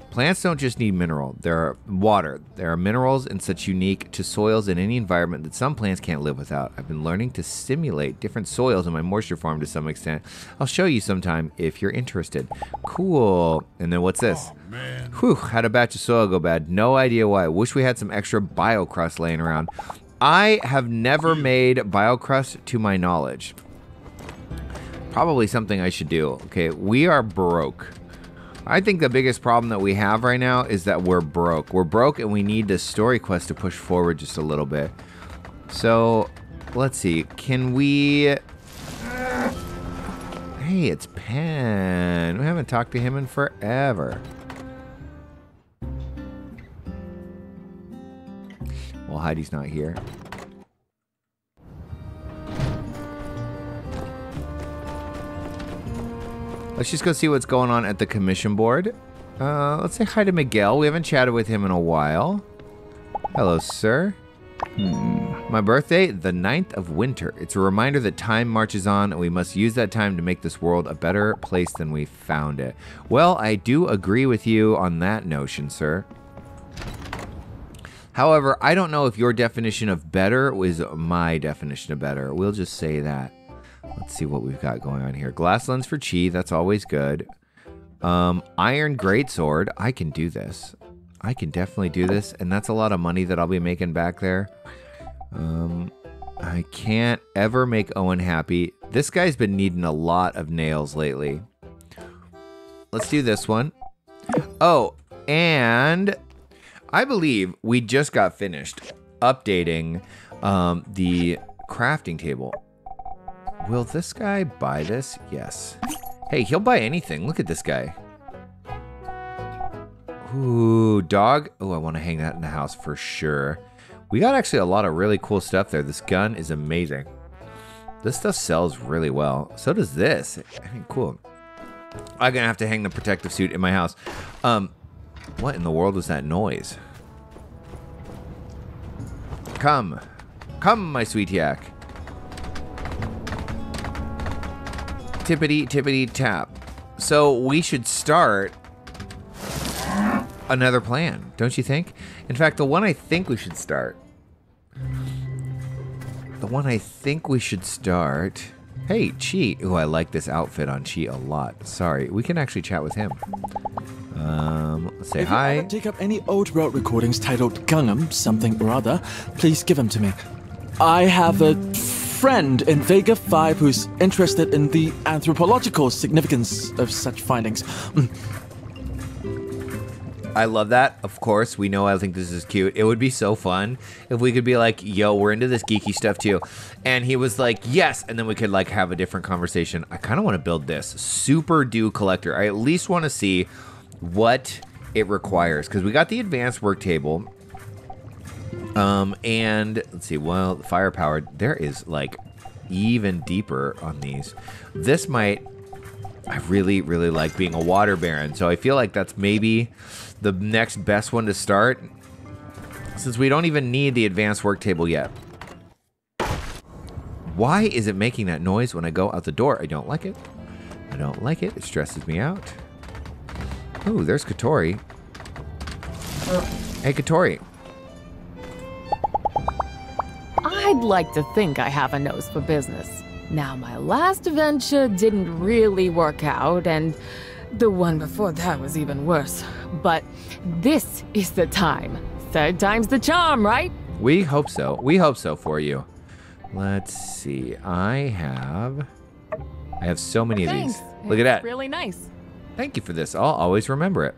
Plants don't just need mineral. There are water. There are minerals and such unique to soils in any environment that some plants can't live without. I've been learning to simulate different soils in my moisture farm to some extent. I'll show you sometime if you're interested. Cool. And then what's this? Oh, man. Whew, had a batch of soil go bad. No idea why. Wish we had some extra biocrust laying around. I have never hmm. made biocrust to my knowledge. Probably something I should do. Okay, we are broke. I think the biggest problem that we have right now is that we're broke. We're broke and we need this story quest to push forward just a little bit. So, let's see. Can we... Hey, it's Pen. We haven't talked to him in forever. Well, Heidi's not here. Let's just go see what's going on at the commission board. Uh, let's say hi to Miguel. We haven't chatted with him in a while. Hello, sir. Hmm. My birthday, the 9th of winter. It's a reminder that time marches on and we must use that time to make this world a better place than we found it. Well, I do agree with you on that notion, sir. However, I don't know if your definition of better was my definition of better. We'll just say that. Let's see what we've got going on here. Glass lens for Qi, that's always good. Um, iron greatsword, I can do this. I can definitely do this, and that's a lot of money that I'll be making back there. Um, I can't ever make Owen happy. This guy's been needing a lot of nails lately. Let's do this one. Oh, and I believe we just got finished updating um, the crafting table. Will this guy buy this? Yes. Hey, he'll buy anything. Look at this guy. Ooh, dog. Oh, I want to hang that in the house for sure. We got actually a lot of really cool stuff there. This gun is amazing. This stuff sells really well. So does this. I mean, cool. I'm gonna have to hang the protective suit in my house. Um, what in the world was that noise? Come, come, my sweet yak. Tippity tippity tap. So we should start another plan, don't you think? In fact, the one I think we should start. The one I think we should start. Hey, Qi. Ooh, I like this outfit on Qi a lot. Sorry, we can actually chat with him. Um, say If you hi. ever dig up any old road recordings titled Gangnam something or other, please give them to me. I have a friend in Vega 5 who's interested in the anthropological significance of such findings. Mm, I love that. Of course, we know I think this is cute. It would be so fun if we could be like, "Yo, we're into this geeky stuff too," and he was like, "Yes," and then we could like have a different conversation. I kind of want to build this super do collector. I at least want to see what it requires because we got the advanced work table. Um, and let's see. Well, the firepower. There is like even deeper on these. This might I really, really like being a water baron. So I feel like that's maybe the next best one to start since we don't even need the advanced work table yet. Why is it making that noise when I go out the door? I don't like it. I don't like it. It stresses me out. Ooh, there's Catori. Hey, Catori. I'd like to think I have a nose for business. Now, my last venture didn't really work out, and the one before that was even worse. But this is the time. Third time's the charm, right? We hope so. We hope so for you. Let's see. I have... I have so many of these. Look at that. Really nice. Thank you for this. I'll always remember it.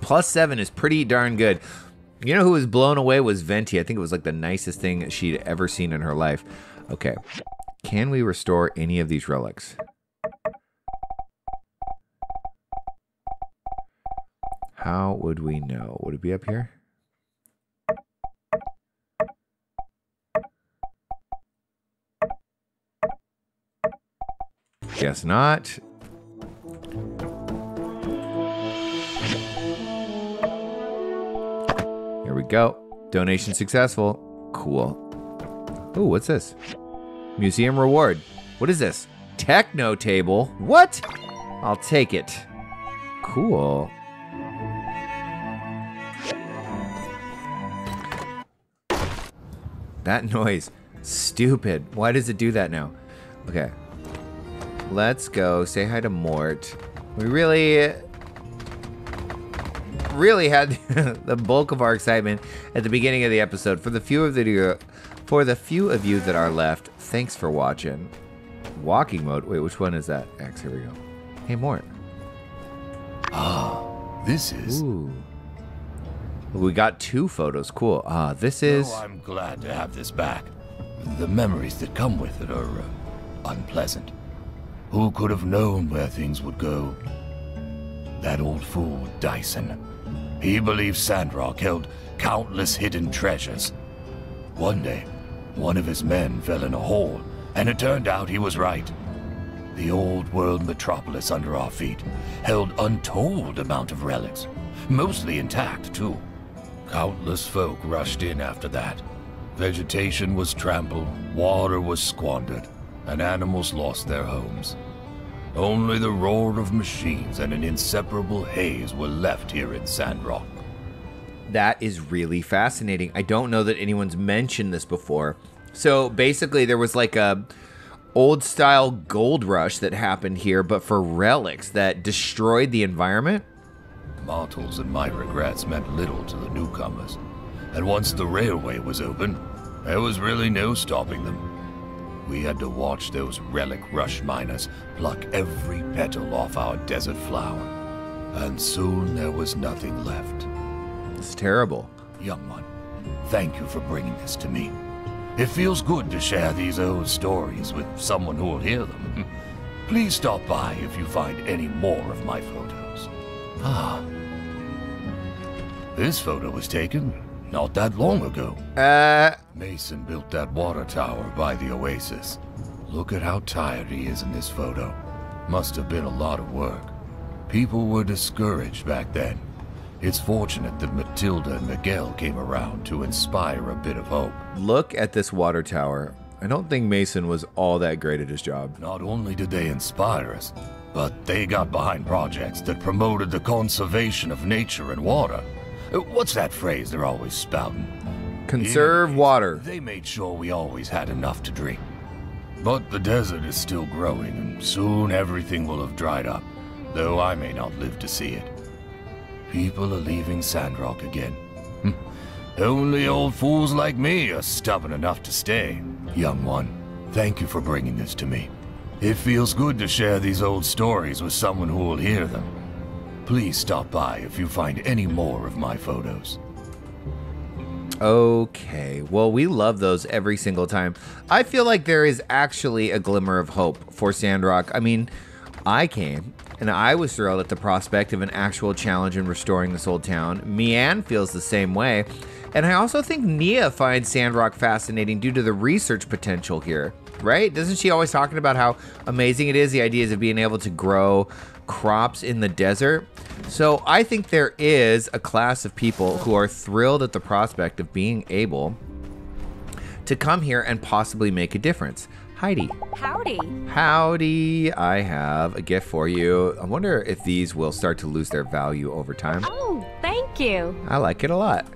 Plus seven is pretty darn good. You know who was blown away was Venti. I think it was like the nicest thing she'd ever seen in her life. Okay. Can we restore any of these relics? How would we know? Would it be up here? Guess not. Go. Donation successful. Cool. Ooh, what's this? Museum reward. What is this? Techno table. What? I'll take it. Cool. That noise. Stupid. Why does it do that now? Okay. Let's go say hi to Mort. We really really had the bulk of our excitement at the beginning of the episode. For the few of the for the few of you that are left, thanks for watching. Walking mode. Wait, which one is that? X. Here we go. Hey, Mort. Ah, this is. Ooh. We got two photos. Cool. Ah, this is. Oh, I'm glad to have this back. The memories that come with it are uh, unpleasant. Who could have known where things would go? That old fool, Dyson. He believed Sandrock held countless hidden treasures. One day, one of his men fell in a hole, and it turned out he was right. The old world metropolis under our feet held untold amount of relics, mostly intact too. Countless folk rushed in after that. Vegetation was trampled, water was squandered, and animals lost their homes. Only the roar of machines and an inseparable haze were left here in Sandrock. That is really fascinating. I don't know that anyone's mentioned this before. So basically, there was like a old style gold rush that happened here, but for relics that destroyed the environment. Mortals and my regrets meant little to the newcomers. And once the railway was open, there was really no stopping them. We had to watch those relic rush miners pluck every petal off our desert flower. And soon there was nothing left. It's terrible. Young one, thank you for bringing this to me. It feels good to share these old stories with someone who will hear them. Please stop by if you find any more of my photos. Ah. This photo was taken not that long ago. Uh, Mason built that water tower by the oasis. Look at how tired he is in this photo. Must have been a lot of work. People were discouraged back then. It's fortunate that Matilda and Miguel came around to inspire a bit of hope. Look at this water tower. I don't think Mason was all that great at his job. Not only did they inspire us, but they got behind projects that promoted the conservation of nature and water. Uh, What's that phrase they're always spouting? Conserve water. They made sure we always had enough to drink. But the desert is still growing, and soon everything will have dried up, though I may not live to see it. People are leaving Sandrock again. Hmm. Only old fools like me are stubborn enough to stay. Young one, thank you for bringing this to me. It feels good to share these old stories with someone who will hear them. Please stop by if you find any more of my photos. Okay. Well, we love those every single time. I feel like there is actually a glimmer of hope for Sandrock. I mean, I came and I was thrilled at the prospect of an actual challenge in restoring this old town. Mian feels the same way. And I also think Nia finds Sandrock fascinating due to the research potential here, right? Doesn't she always talking about how amazing it is, the ideas of being able to grow crops in the desert? So I think there is a class of people who are thrilled at the prospect of being able to come here and possibly make a difference. Heidi. Howdy. Howdy. I have a gift for you. I wonder if these will start to lose their value over time. Oh, thank you. I like it a lot.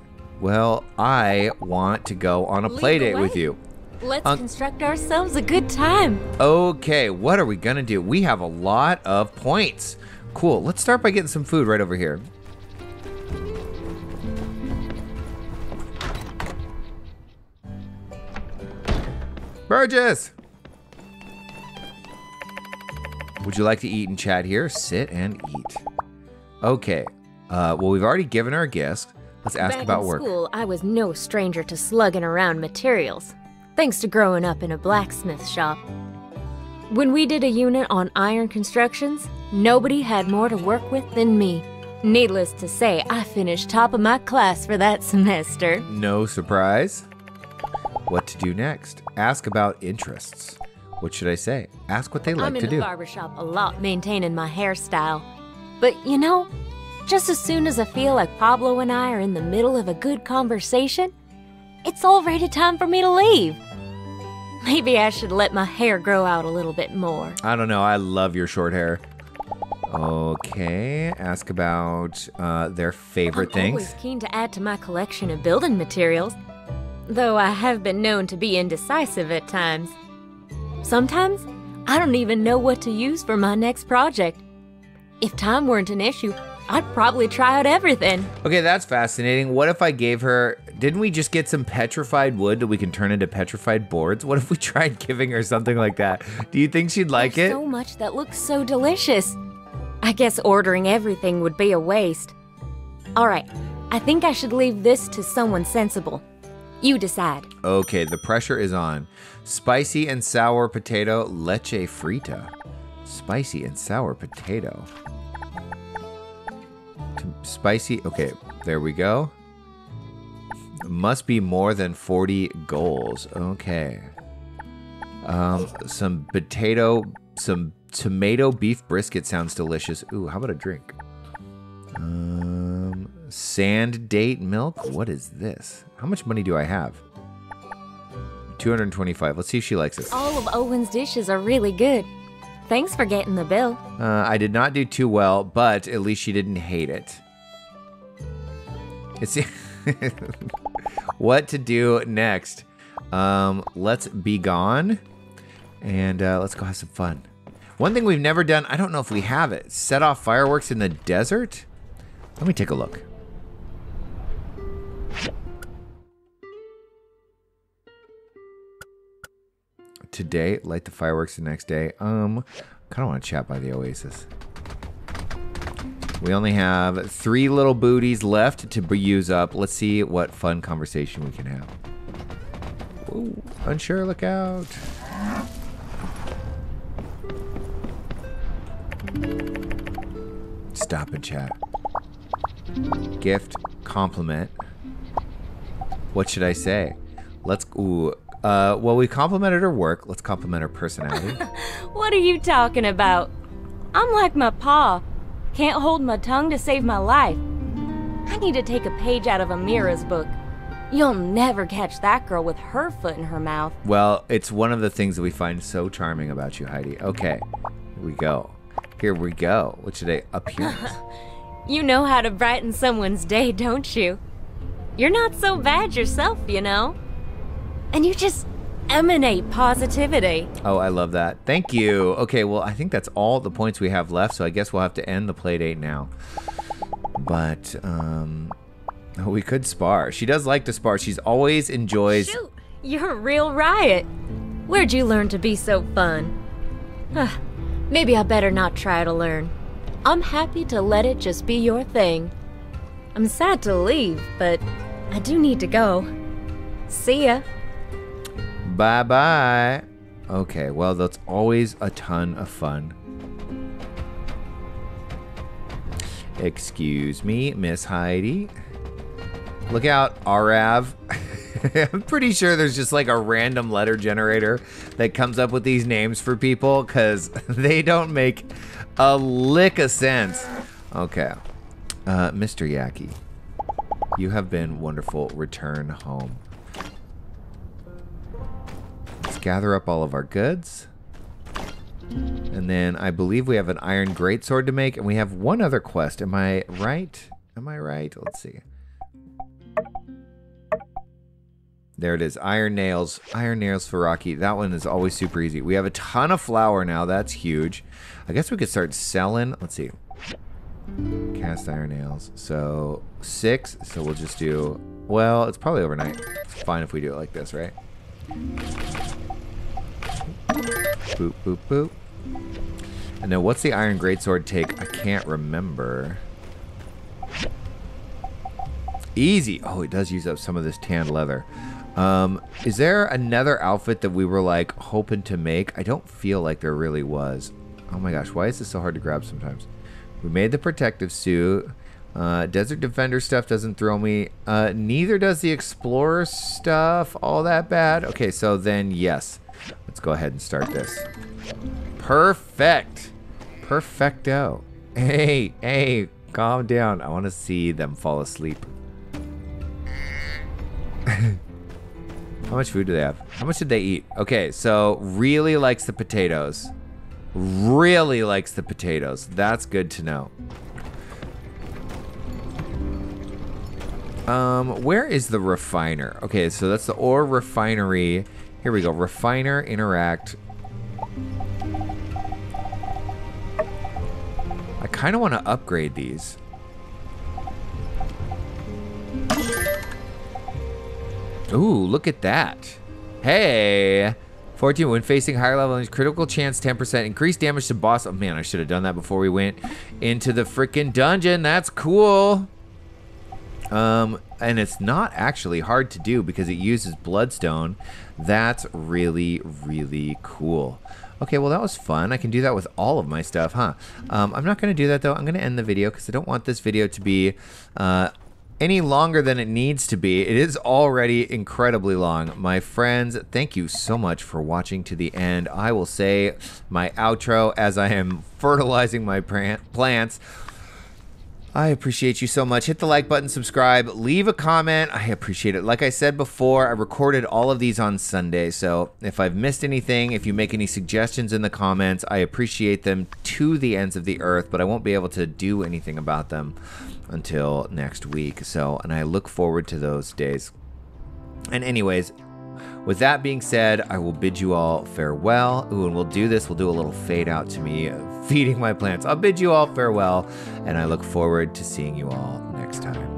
Well, I want to go on a Lead play date with you. Let's Um, construct ourselves a good time. Okay, what are we gonna do? We have a lot of points. Cool. Let's start by getting some food right over here. Burgess! Would you like to eat and chat here? Sit and eat. Okay. Uh, well, we've already given our gift. Let's ask Back about in work. school, I was no stranger to slugging around materials, thanks to growing up in a blacksmith shop. When we did a unit on iron constructions, nobody had more to work with than me. Needless to say, I finished top of my class for that semester. No surprise. What to do next? Ask about interests. What should I say? Ask what they like to do. I'm in the do. barber a lot maintaining my hairstyle. But you know, just as soon as I feel like Pablo and I are in the middle of a good conversation, it's already time for me to leave. Maybe I should let my hair grow out a little bit more. I don't know. I love your short hair. Okay. Ask about uh, their favorite I'm things. always keen to add to my collection of building materials, though I have been known to be indecisive at times. Sometimes, I don't even know what to use for my next project. If time weren't an issue, I'd probably try out everything. Okay, that's fascinating. What if I gave her? Didn't we just get some petrified wood that we can turn into petrified boards? What if we tried giving her something like that? Do you think she'd like There's it? so much that looks so delicious. I guess ordering everything would be a waste. Alright, I think I should leave this to someone sensible. You decide. Okay, the pressure is on. Spicy and sour potato leche frita. Spicy and sour potato. Spicy. Okay, there we go. Must be more than 40 goals. Okay. Um, some potato, some tomato beef brisket sounds delicious. Ooh, how about a drink? Um, sand date milk. What is this? How much money do I have? 225. Let's see if she likes this. All of Owen's dishes are really good. Thanks for getting the bill. Uh, I did not do too well, but at least she didn't hate it. It's what to do next. Um, let's be gone, and uh, let's go have some fun. One thing we've never done, I don't know if we have it. Set off fireworks in the desert. Let me take a look. Today, light the fireworks the next day. Um, kind of want to chat by the oasis. We only have three little booties left to use up. Let's see what fun conversation we can have. Ooh, unsure, look out. Stop and chat. Gift, compliment. What should I say? Let's. Ooh. Uh, well, we complimented her work. Let's compliment her personality. What are you talking about? I'm like my pa. Can't hold my tongue to save my life. I need to take a page out of Amirah's book. You'll never catch that girl with her foot in her mouth. Well, it's one of the things that we find so charming about you, Heidi. Okay, here we go. Here we go. What's today? Appearance. You know how to brighten someone's day, don't you? You're not so bad yourself, you know. And you just emanate positivity. Oh, I love that. Thank you. Okay, well, I think that's all the points we have left, so I guess we'll have to end the play date now. But, um, we could spar. She does like to spar. She's always enjoys. Shoot, you're a real riot. Where'd you learn to be so fun? Huh, Maybe I better not try to learn. I'm happy to let it just be your thing. I'm sad to leave, but I do need to go. See ya. Bye bye. Okay, well, that's always a ton of fun. Excuse me, Miss Heidi. Look out, Arav. I'm pretty sure there's just like a random letter generator that comes up with these names for people because they don't make a lick of sense. Okay. Uh, Mr. Yaki, you have been wonderful. Return home. Gather up all of our goods. And then I believe we have an iron greatsword to make, and we have one other quest. Am I right? Am I right? Let's see. There it is. Iron nails. Iron nails for Rocky. That one is always super easy. We have a ton of flour now. That's huge. I guess we could start selling. Let's see. Cast iron nails. So six. So we'll just do. Well, it's probably overnight. It's fine if we do it like this, right? Boop, boop, boop. And then what's the iron greatsword take? I can't remember. Easy. Oh, it does use up some of this tanned leather. Um, is there another outfit that we were like hoping to make? I don't feel like there really was. Oh my gosh, why is this so hard to grab sometimes? We made the protective suit. Uh, Desert Defender stuff doesn't throw me. Uh, neither does the Explorer stuff all that bad. Okay, so then yes. Let's go ahead and start this. Perfect. Perfecto. Hey, hey, calm down. I want to see them fall asleep. How much food do they have? How much did they eat? Okay, so really likes the potatoes. Really likes the potatoes. That's good to know. Um, where is the refiner? Okay, so that's the ore refinery. Here we go. Refiner, interact. I kind of want to upgrade these. Ooh, look at that. Hey. 14, when facing higher level critical chance 10%, increased damage to boss. Oh man, I should have done that before we went into the freaking dungeon. That's cool. Um, and it's not actually hard to do because it uses bloodstone. That's really, really cool. Okay, well that was fun. I can do that with all of my stuff, huh? Um, I'm not going to do that though. I'm going to end the video because I don't want this video to be uh, any longer than it needs to be. It is already incredibly long. My friends, thank you so much for watching to the end. I will say my outro as I am fertilizing my plants. I appreciate you so much. Hit the like button, subscribe, leave a comment. I appreciate it. Like I said before, I recorded all of these on Sunday. So if I've missed anything, if you make any suggestions in the comments, I appreciate them to the ends of the earth, but I won't be able to do anything about them until next week. So, and I look forward to those days. And, anyways, with that being said, I will bid you all farewell. Ooh, and we'll do this. We'll do a little fade out to me feeding my plants. I'll bid you all farewell, and I look forward to seeing you all next time.